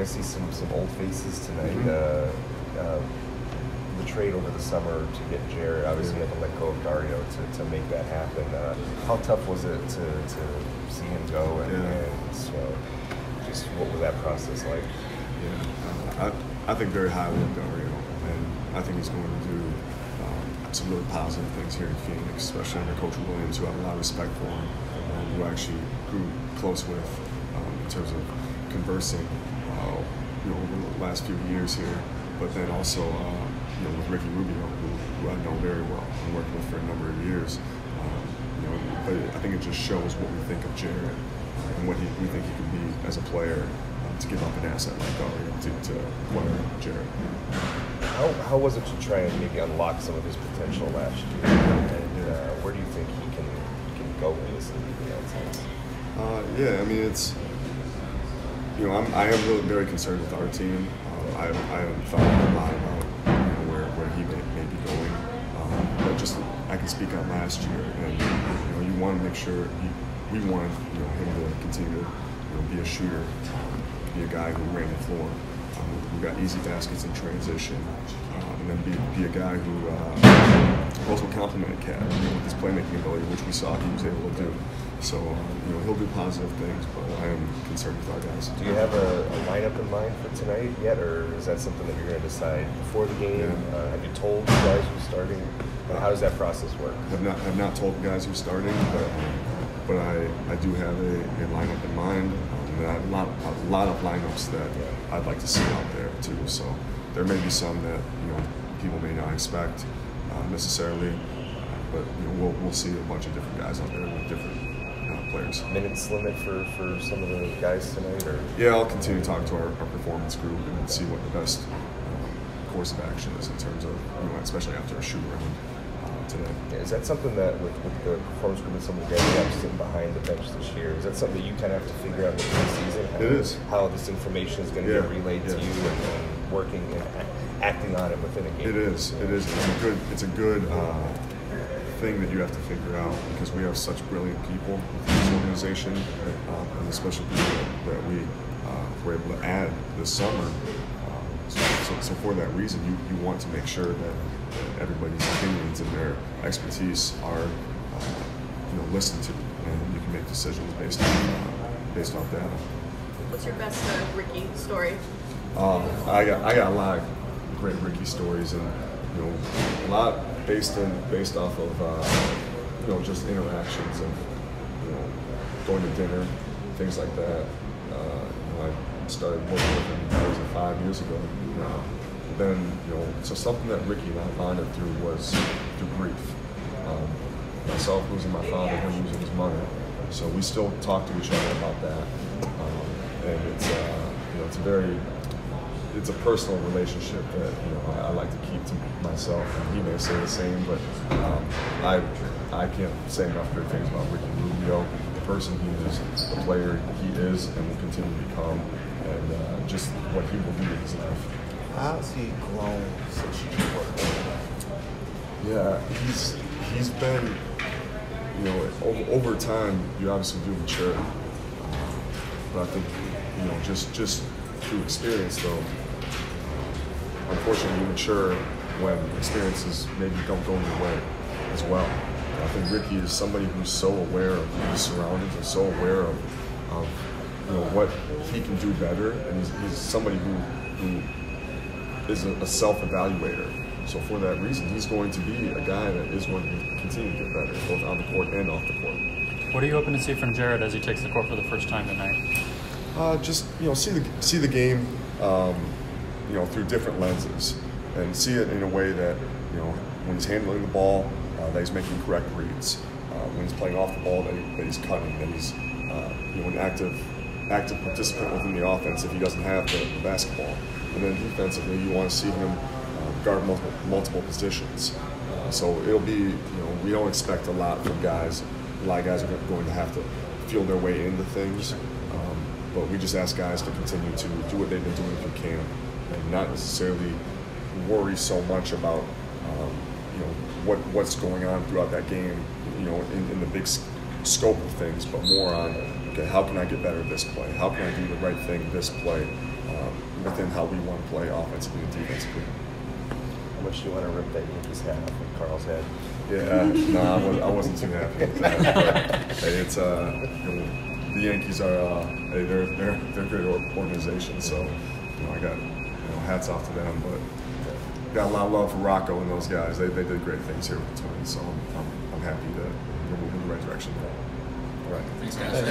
going to see some, some old faces tonight. Mm-hmm. Uh, uh, the trade over the summer to get Jarrett, obviously you had to let go of Dario to, to make that happen. Uh, how tough was it to, to see him go and, Yeah. and know, just what was that process like? Yeah, uh, I, I think very highly of Dario, and I think he's going to do um, some really positive things here in Phoenix, especially under Coach Williams, who I have a lot of respect for, him, um, who I actually grew close with um, in terms of conversing, uh, you know, over the last few years here. But then also, uh, you know, with Ricky Rubio, who, who I know very well and worked with for a number of years. Um, you know, but I think it just shows what we think of Jarrett and what he, we think he can be as a player um, to give up an asset like Dario to, to acquire Jarrett. How, how was it to try and maybe unlock some of his potential last year? And uh, where do you think he can he can go in this league in that sense? Uh, yeah, I mean it's you know I'm I am really very concerned with our team. Uh, I I haven't thought a lot about you know, where where he may, may be going. Um, but just I can speak on last year, and you know you want to make sure we want you know him to continue to you know, be a shooter, um, be a guy who ran the floor, um, who got easy baskets in transition, uh, and then be, be a guy who uh, also complimented KAT you know, with his playmaking ability, which we saw he was able to do. So uh, you know he'll do positive things, but I am concerned with our guys. Do you have a, a lineup in mind for tonight yet, or is that something that you're going to decide before the game? Yeah. Uh, have you told the guys who's starting? And how does that process work? have not have not told the guys who's starting, but but I, I do have a, a lineup in mind. Um, and I have a lot a lot of lineups that I'd like to see out there too. So there may be some that you know people may not expect uh, necessarily, uh, but you know we'll we'll see a bunch of different guys out there with different uh, players. Minutes limit for, for some of the guys tonight, or Yeah, I'll continue to talk to our, our performance group and see what the best um, course of action is in terms of you know especially after a shoot around uh, today. is that something that with, with the performance group and some of the guys you have sitting behind the bench this year, is that something that you kind of have to figure out in the preseason? How, It is. How this information is going to Yeah, get relayed to you and, and working and acting on it within a game. It is. It is. It's a good. It's a good uh, thing that you have to figure out because we have such brilliant people in this organization, um, and special people that, that we uh, were able to add this summer. Um, so, so, for that reason, you, you want to make sure that, that everybody's opinions and their expertise are uh, you know listened to, and you can make decisions based on uh, based off data. What's your best uh, Ricky story? Uh, I got I got a lot of great Ricky stories, and you know, a lot based in based off of uh, you know just interactions and you know going to dinner, things like that. Uh, you know, I started working with him what was five years ago. Then you know, so something that Ricky and I bonded through was through grief. Um, myself losing my father, him losing his mother. So we still talk to each other about that, um, and it's uh, you know it's a very it's a personal relationship that you know I, I like to keep to myself. And he may say the same, but um, I I can't say enough good things about Ricky Rubio, the person he is, the player he is, and will continue to become, and uh, just what he will do in his life. How's he grown since you worked Yeah, he's he's been, you know, over, over time you obviously do mature, but I think you know just just through experience though. uh, Unfortunately, you mature when experiences maybe don't go your way as well. I think Ricky is somebody who's so aware of his surroundings and so aware of, of you know what he can do better, and he's, he's somebody who who is a, a self-evaluator. So for that reason, he's going to be a guy that is going to continue to get better, both on the court and off the court. What are you hoping to see from Jarrett as he takes the court for the first time tonight? Uh, just you know, see the see the game, um, you know, through different lenses, and see it in a way that you know, when he's handling the ball, uh, that he's making correct reads. Uh, when he's playing off the ball, that, he, that he's cutting, that he's uh, you know, an active active participant within the offense if he doesn't have the, the basketball. And then defensively, you want to see him uh, guard multiple, multiple positions. Uh, so it'll be, you know, we don't expect a lot from guys. A lot of guys are going to have to feel their way into things. But we just ask guys to continue to do what they've been doing through camp and not necessarily worry so much about, um, you know, what, what's going on throughout that game, you know, in, in the big scope of things, but more on, okay, how can I get better this play? How can I do the right thing this play um, within how we want to play offensively and defensively? How much do you want to rip that Yankees hat off of Karl's head? Yeah, no, I, was, I wasn't too happy with that. But, hey, it's uh, you know, the Yankees are uh, hey, they're they're they're a great organization. So, you know, I got you know hats off to them. But got a lot of love for Rocco and those guys. They, they did great things here with the Twins. So I'm, I'm, I'm happy that we're moving in the right direction. All right. Thanks, guys.